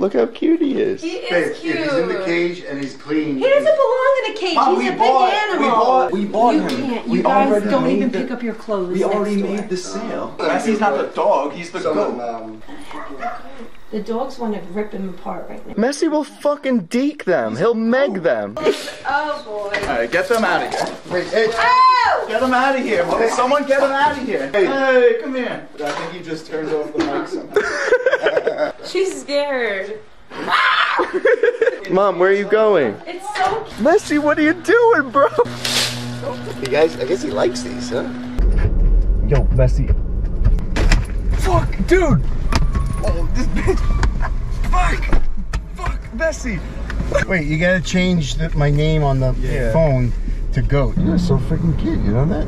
Look how cute he is. He is Babe, cute. he's in the cage and he's clean. He doesn't belong in a cage. Mom, He's we a big animal. we bought, we bought you him. can't. we You guys already don't made even the, pick up your clothes. We next already door. made the sale. Messi's not the dog, he's the Someone, goat. um, The dogs want to rip him apart right now. Messi will fucking deke them. He'll meg them. Oh boy. Alright, get them out of here. wait, hey, Oh! Get them out of here. Will someone get them out of here? Hey, come here. I think he just turned off the mic somehow. She's scared. Mom, where are you going? It's so cute. Messi, what are you doing, bro? you guys, I guess he likes these, huh? Yo, Messi. Fuck, dude. Oh, this bitch. Fuck. Fuck, Messi. Wait, you gotta change the, my name on the Yeah. phone to Goat. You're so freaking cute, you know that?